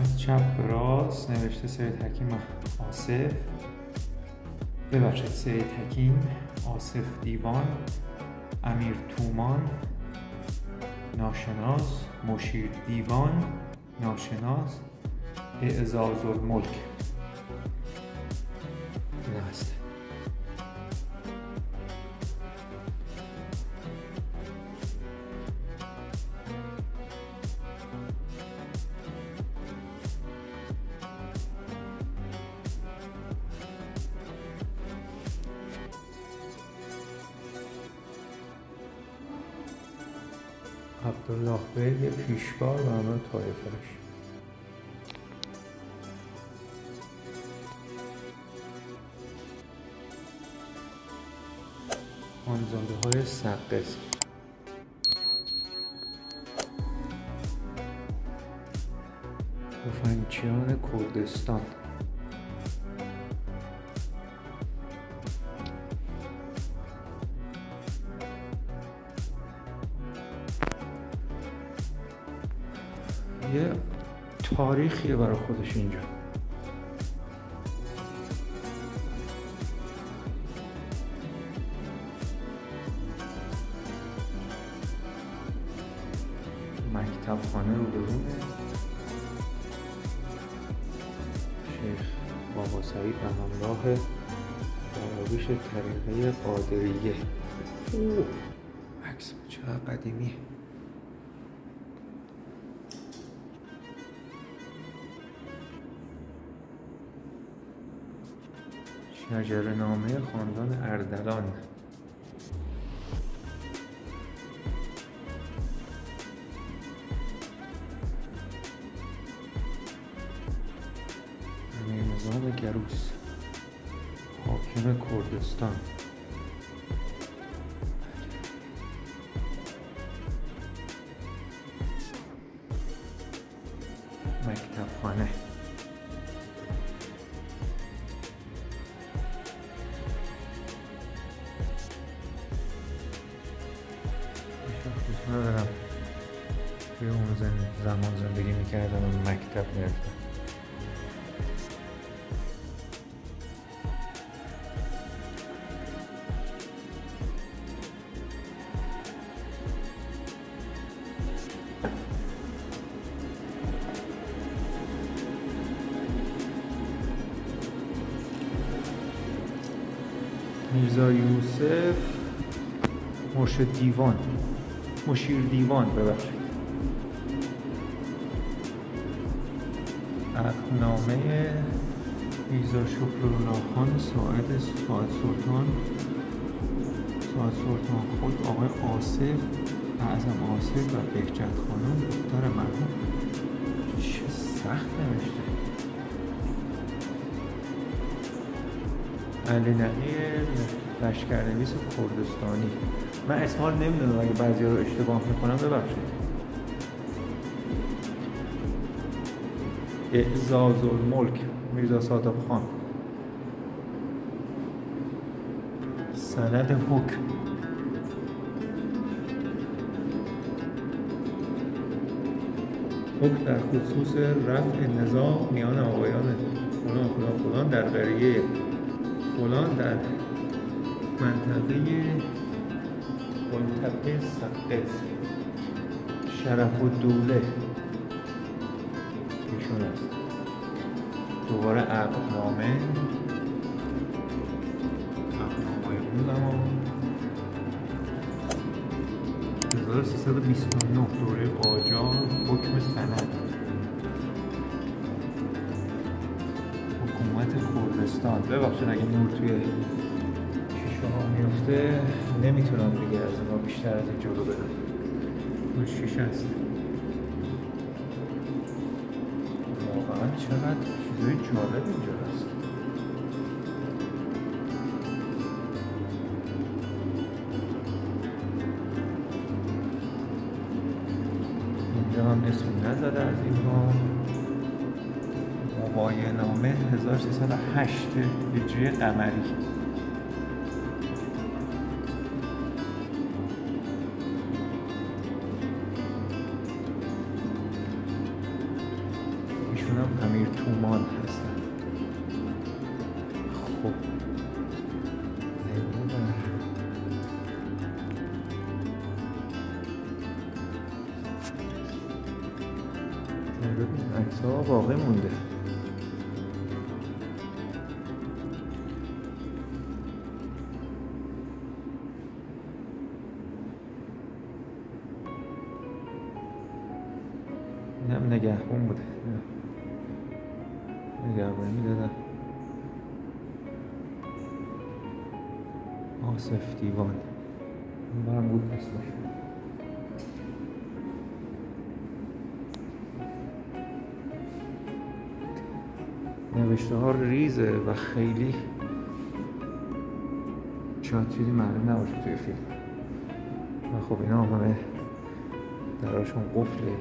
از چپ به راست نوشته سید حکیم آصف. ببخشید سید حکیم آصف دیوان امیر تومان ناشناس مشیر دیوان ناشناس اعزاز الملک. عبدالله یه پیشوار و همه طایفهش خانزاده های سقز. تفنگچیان کردستان. یه تاریخیه برای خودش اینجا. مکتب خانه رو برونه شیخ بابا سعید به همراه دراویش طریقه قادریه. اوه عکس چقدر قدیمیه. شجر نامه خاندان اردلان. نظام گروس. حاکم کردستان. مکتب خانه توی اون زمان زندگی می‌کردم و مکتب می‌رفتم میرزا یوسف مرشد دیوان. مشیر دیوان ببخشید. عقدنامه میرزا شکرالله خان ساعد ساعد سلطان ساعد سلطان خود آقای آصف اعظم آصف و بهجت خانم دختر مرحوم. چه سخت نوشته. علی نقی لشکرنویس کردستانی. من اسمال نمی‌دونم اگه بعضی رو اشتباه می‌کنم ببخشید. اعزاز الملک میرزا صادق خان. سند حکم. حکم در خصوص رفع نظام میان آقایان فلان فلان فلان در قریه فلان در منطقه منطقه سقز شرف و دوله ایشون است. دوباره عقدنامه عقدنامه اون زمان. 1329 دوره قاجار حکم سند. حکومت کردستان. ببخشید اگه نور توی شیشه ها میفته نمی‌تونم دیگه از اینا بیشتر از این جلو برم. اون شیشه است. چقدر چیزای جالب اینجا هست. اینجا هم اسم نزده از اینها مبایه نامه 1308 هجری قمری. امیر تومان هستن. خب. ببین عکس ها باقی مونده. اینم نگهبون بوده. نگهبانی می‌دادن آصف دیوان. این بود اسمش نوشته ها ریزه و خیلی شاید چیزی معلوم نباشه توی فیلم. و خب اینا همه دراشون قفله.